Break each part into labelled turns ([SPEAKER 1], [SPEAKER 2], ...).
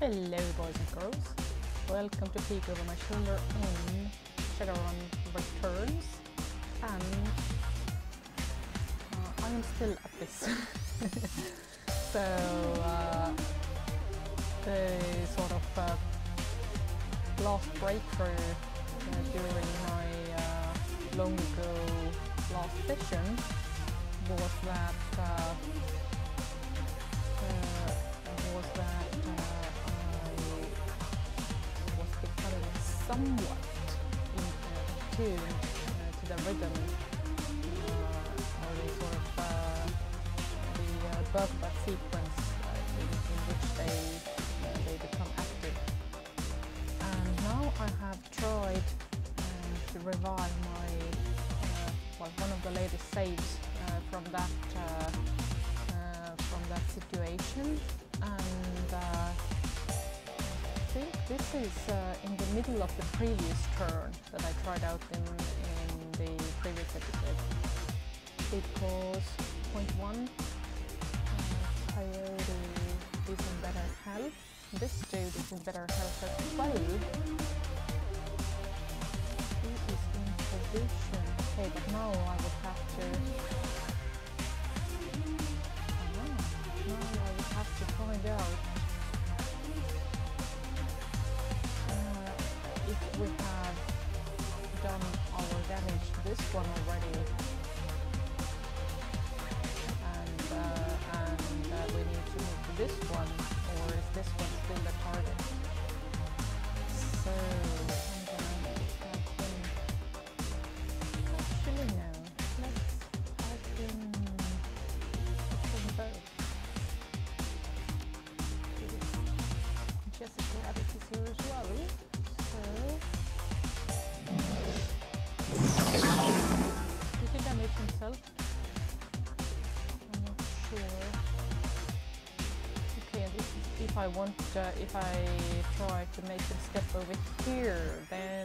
[SPEAKER 1] Hello boys and girls, welcome to Peek Over My Shoulder in Shadowrun Returns and uh, I am still at this. so uh, the sort of uh, last breakthrough during my uh, long ago last session was that uh, uh, was that somewhat in uh, tune uh, to the rhythm uh, or the sort of uh, the uh, birth sequence uh, in, in which they they become active. And now I have tried to revive my well one of the latest saves from that from that situation and this is uh, in the middle of the previous turn that I tried out in, in the previous episode. It was point one. Coyote is in better health. This dude is in better health as well. He is in position. Okay, but now I would have to. Ah, now I would have to find out if we have done our damage to this one already. And, uh, and uh, we need to move to this one, I want uh, if I try to make him step over here, then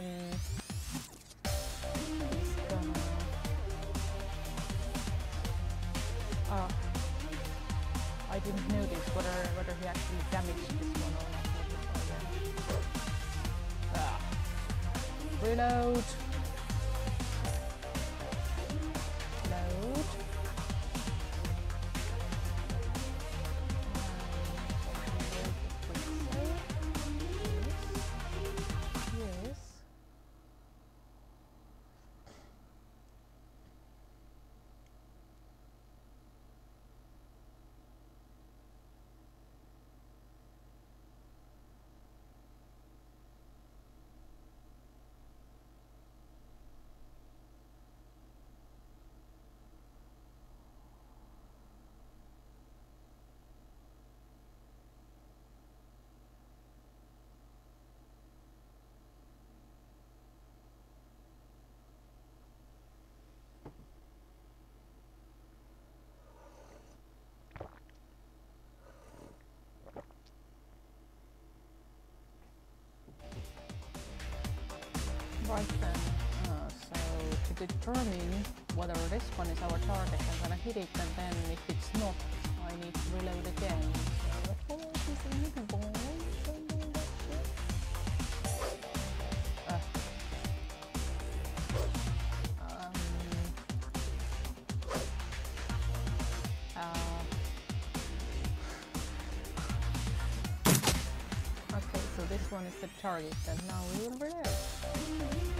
[SPEAKER 1] determine whether this one is our target, I'm gonna hit it, and then if it's not, I need to reload again. So. Uh. Um. Uh. Okay, so this one is the target, and now we will reload.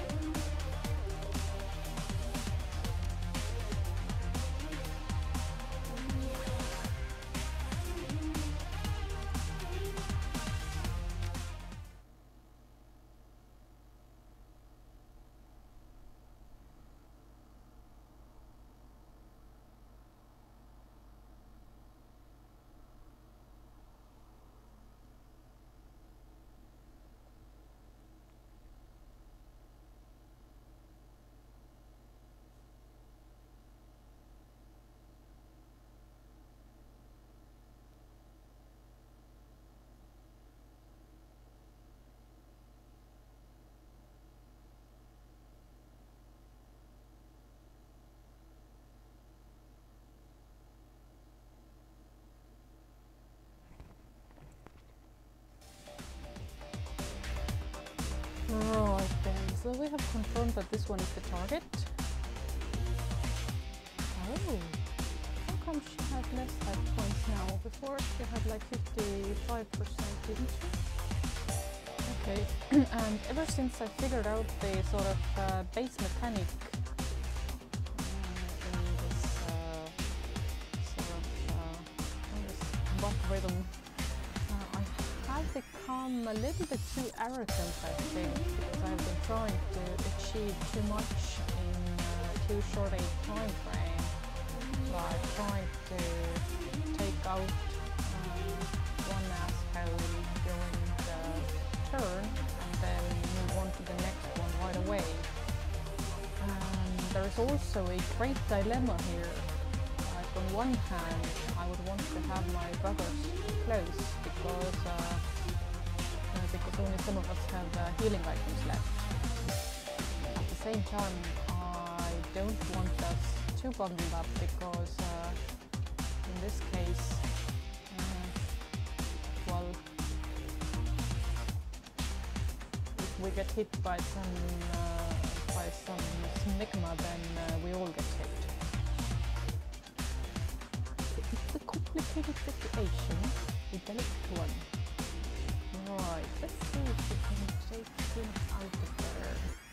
[SPEAKER 1] We have confirmed that this one is the target. Oh, how come she has less health points now? Before she had like 55%, didn't she? Okay, and ever since I figured out the sort of uh, base mechanic uh, this uh, sort of uh, rhythm, become a little bit too arrogant, I think, because I've been trying to achieve too much in uh, too short a time frame. Like trying to take out uh, one asshole during the turn and then move on to the next one right away. And there is also a great dilemma here. Like on one hand, I would want to have my brothers close because uh, because only some of us have uh, healing items left. At the same time, I don't want us too bundled up because uh, in this case, uh, well, if we get hit by some uh, by some smegma, then uh, we all get hit. It's a complicated situation, a delicate one. Let's see if we can take him out of there.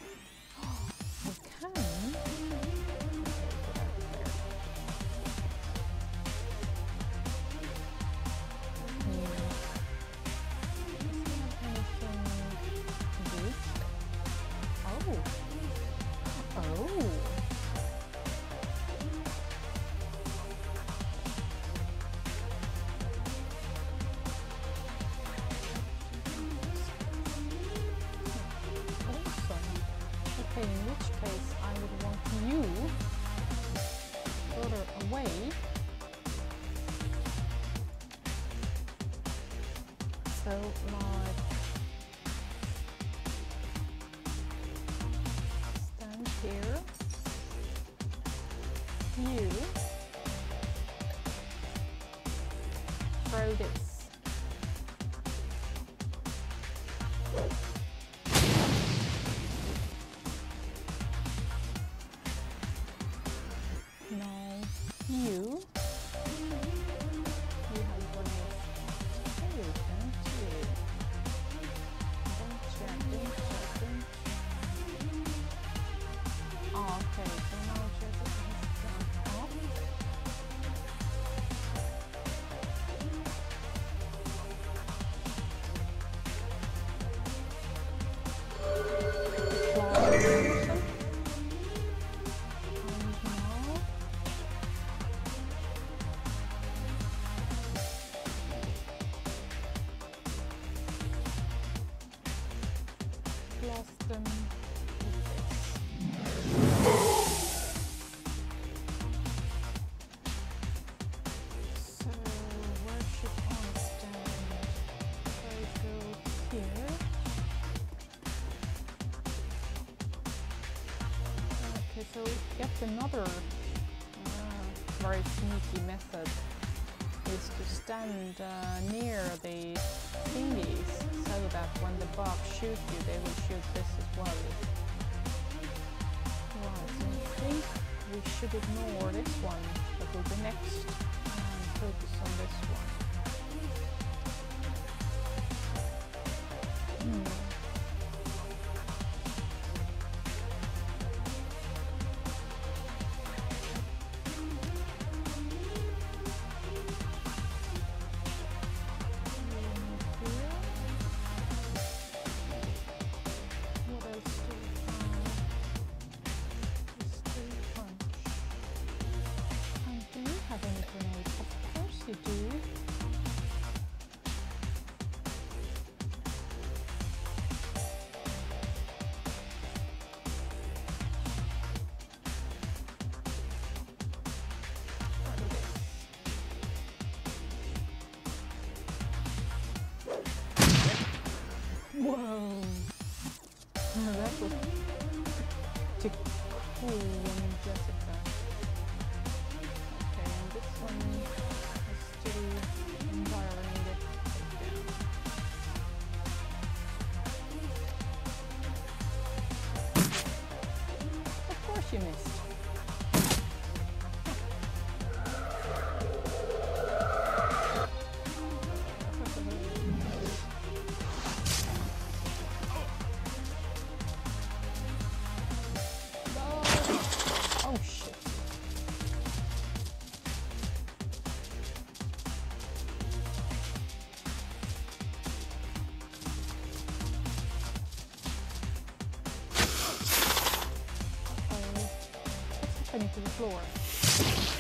[SPEAKER 1] Throw this. Yet another uh, very sneaky method is to stand uh, near the thingies so that when the bugs shoot you, they will shoot this as well. Right, I think we should ignore this one that will be next and focus on this one. Whoa! that was pretty cool, into the floor.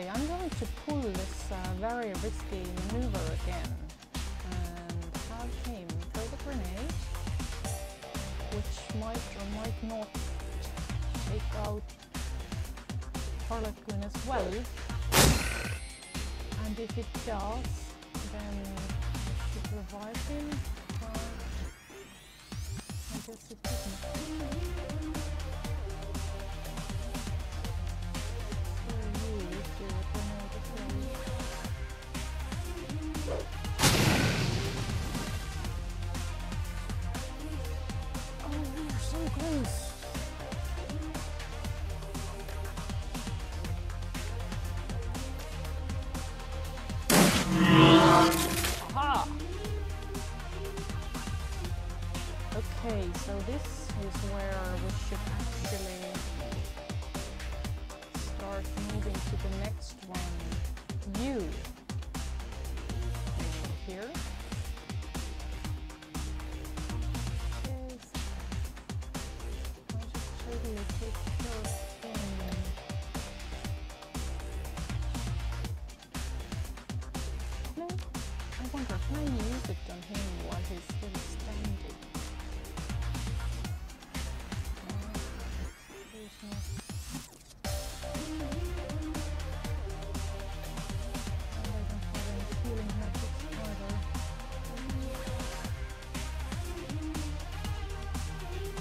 [SPEAKER 1] Okay, I'm going to pull this uh, very risky maneuver again and have him throw the grenade, which might or might not take out Harlequin as well. And if it does, then it revives him. I guess it didn't. Woo! Play music on him while he's still standing.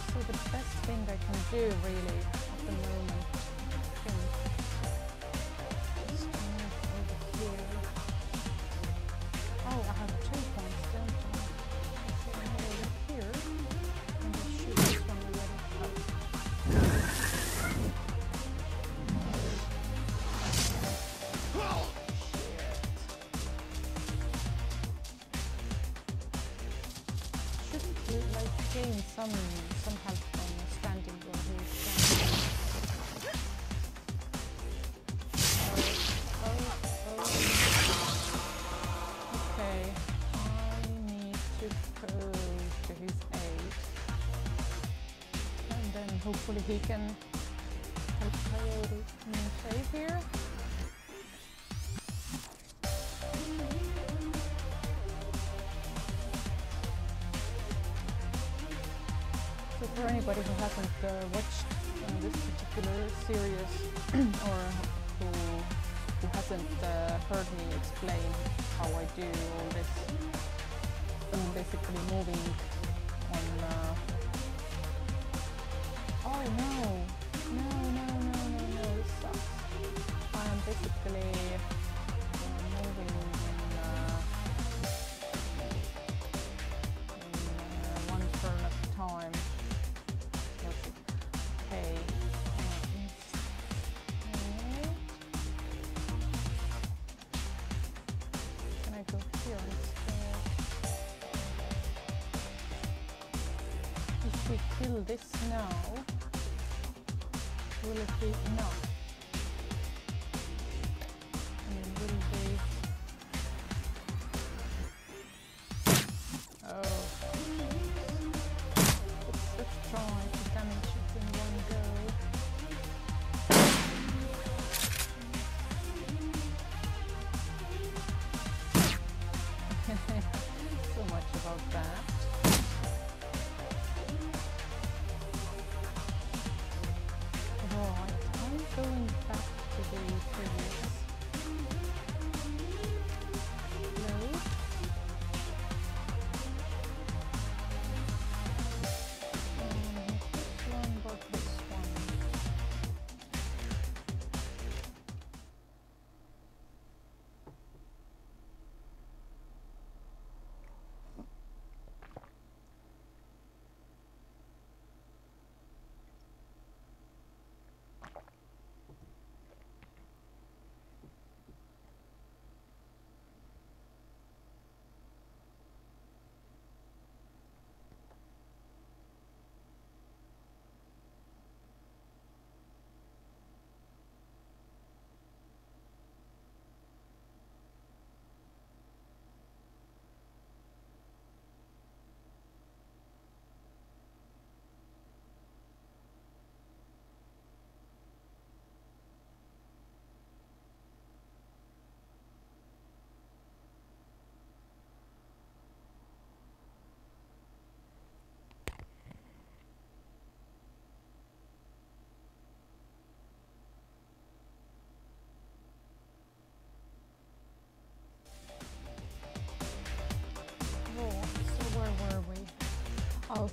[SPEAKER 1] So the best thing I can do really politieken en min shave here. So for anybody who hasn't uh, watched uh, this particular series or who, who hasn't uh, heard me explain how I do all this, I'm basically moving on uh, we kill this now, will it be enough?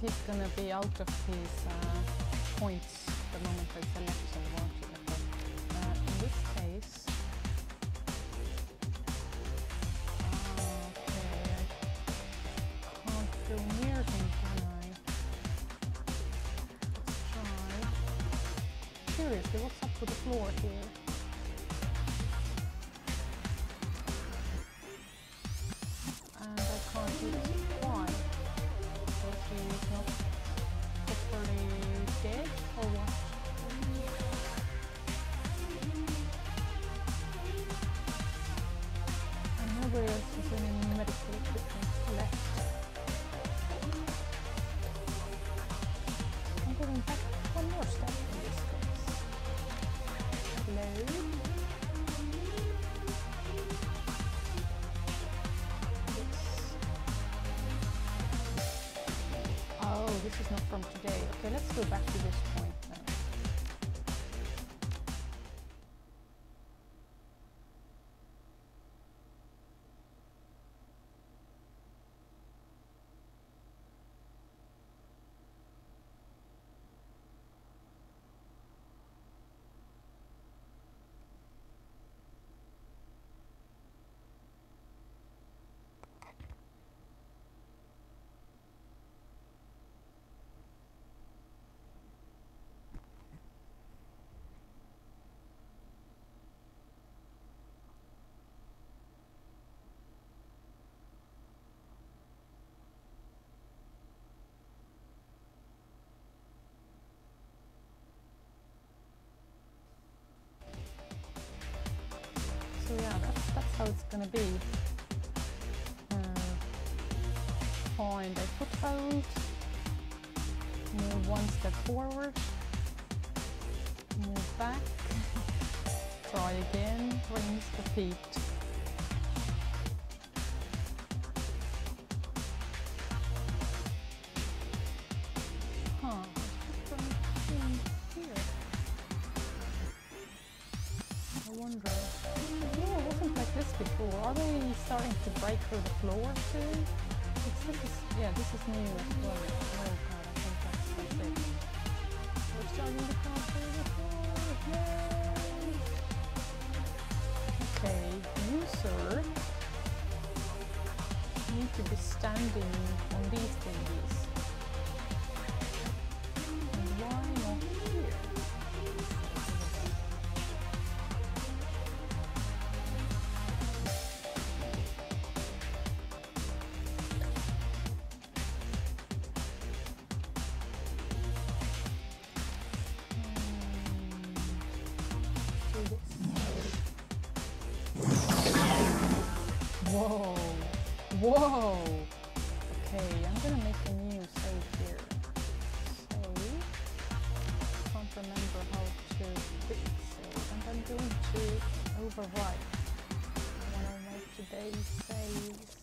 [SPEAKER 1] He's gonna be out of his uh, points the moment I select some launcher. But uh, in this case, uh, okay, I can't go near him, can I? Let's try. Seriously, what's up with the floor here? How it's gonna be. Uh, find a foothold, move one step forward, move back, try again, rinse, repeat. Starting to break through the floor too? It's, this is, yeah, this is new as well. Oh god, I think that's, that's it. We're starting to come through the floor. Yay! Okay, user need to be standing on these thingies. Of my today's.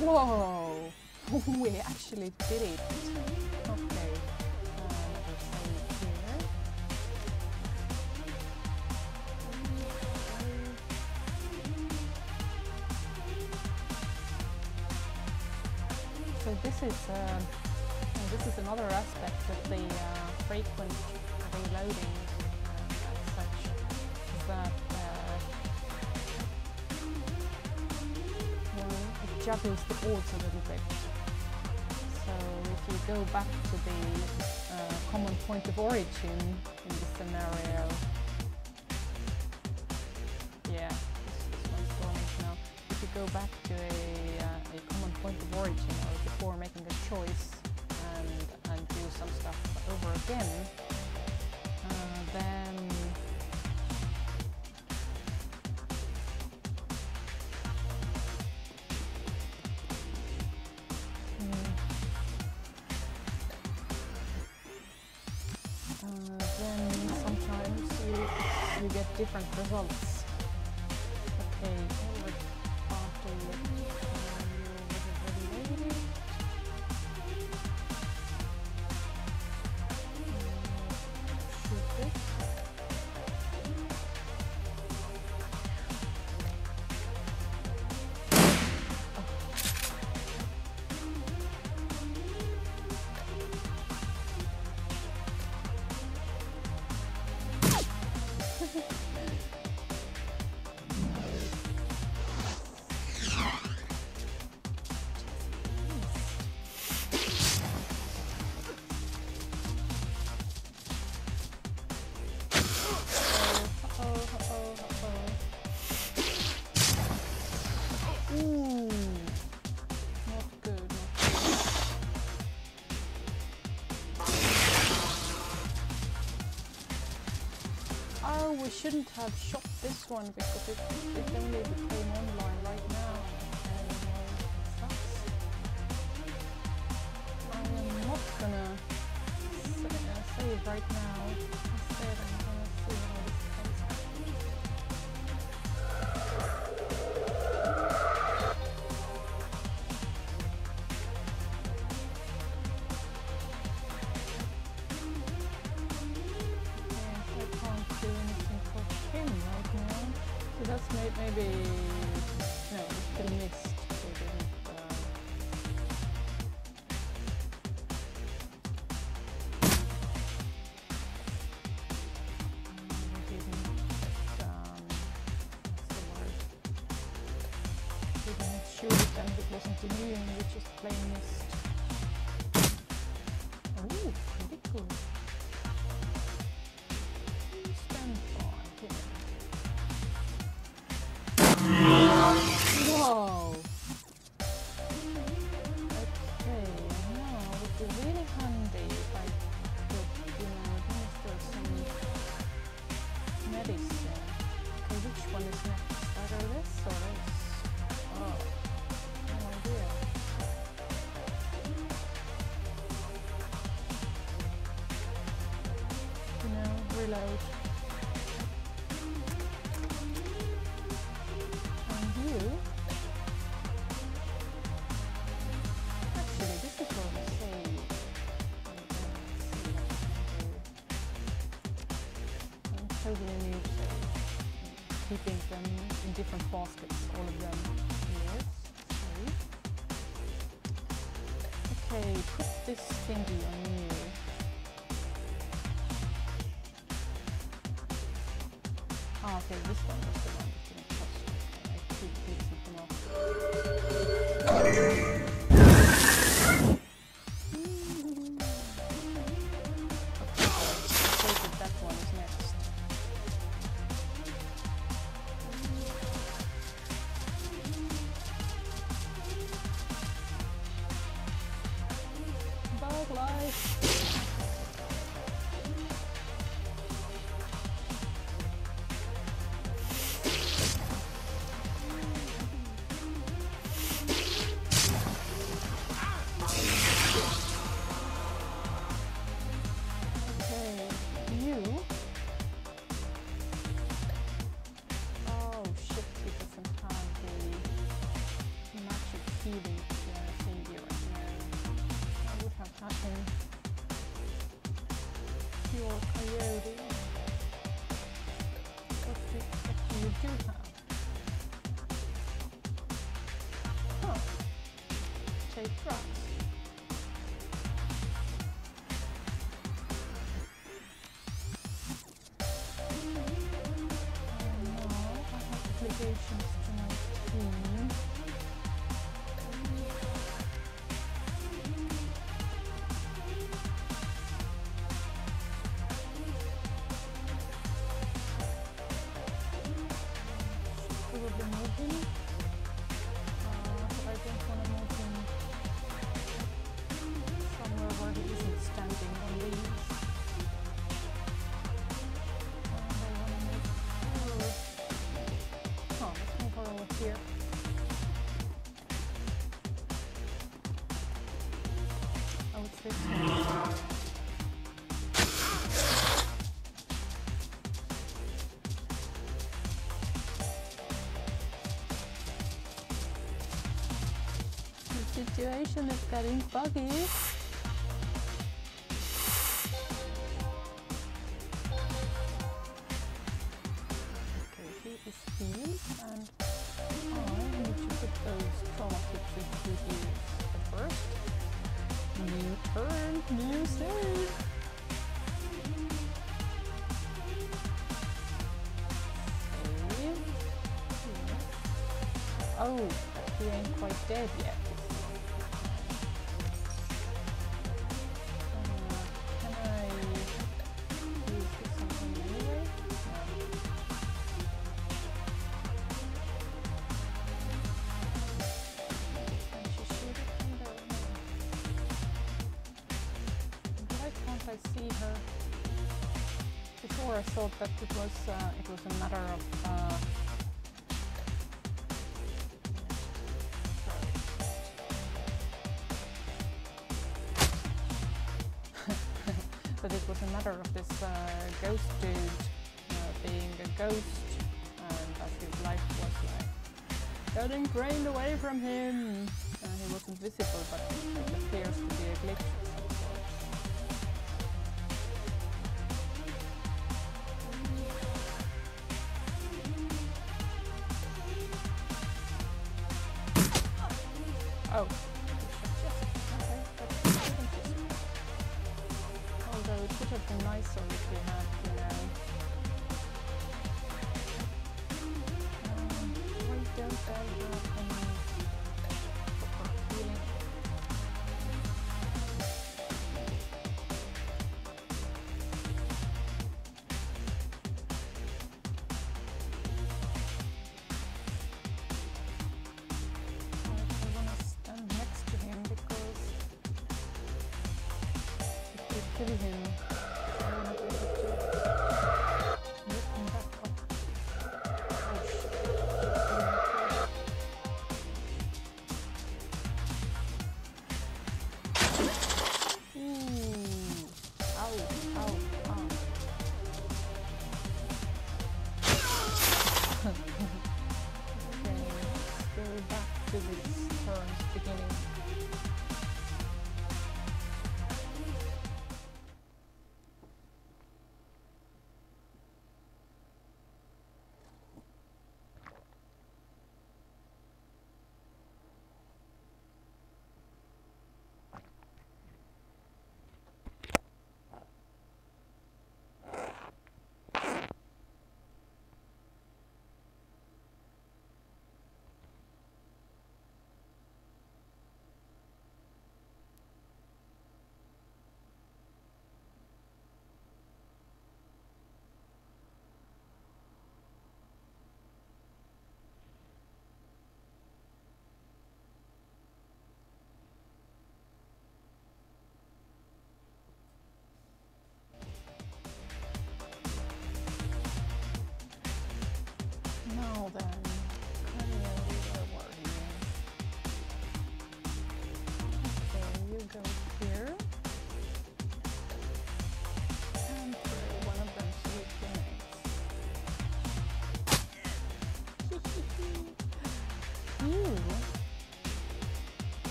[SPEAKER 1] Whoa! we actually did it. Okay. So this is uh, this is another aspect of the uh, frequent reloading juggles the boards a little bit. So if you go back to the uh, common point of origin in this scenario, yeah, this is one's going now. If you go back to a, uh, a common point of origin or before making a choice and, and do some stuff over again, uh, then you get different results. Oh, we shouldn't have shot this one because it, it only became online right now. Uh, I am not gonna uh, save right now. Instead, 嗯あー、でした。Thank you. stay strong. situation is getting buggy. Okay, he is healed and I need to put those trauma pictures to first. New turn, new save! Oh, he ain't quite dead yet. there's another of this uh, ghost dude uh, being a ghost and that his life was like getting drained away from him. Uh, he wasn't visible but it appears to be a glitch.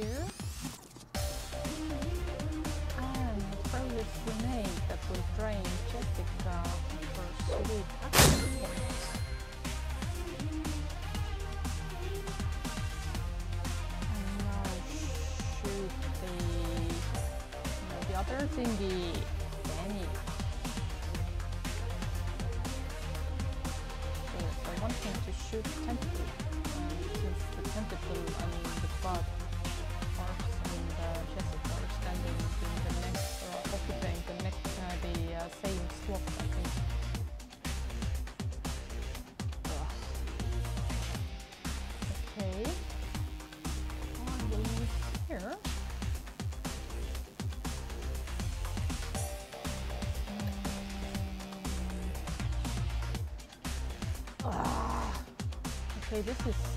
[SPEAKER 1] here. And ah, probably grenade that will drain Jessica for sweet. And now shoot the... You know, the other thingy Okay, this is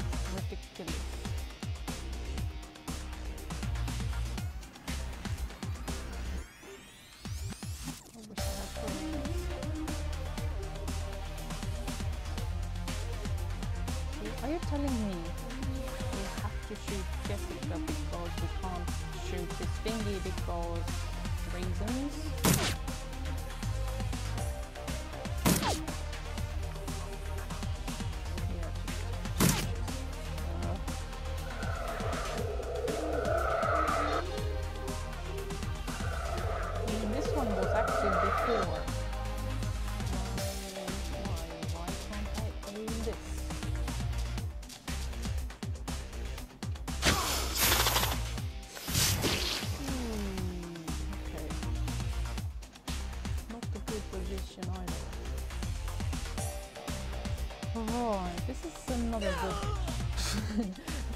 [SPEAKER 1] before. Why, this?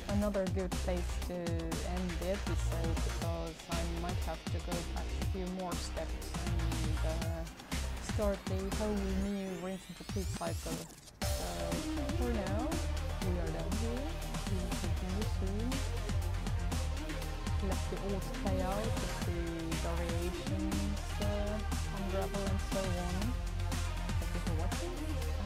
[SPEAKER 1] Another good place to end the episode because I might have to go back a few more steps uh, start a whole new Rinse and Repeat cycle. So for now, we are done here. We will continue soon. Let the odds play out, let the variations uh, unravel and so on. Thank you for watching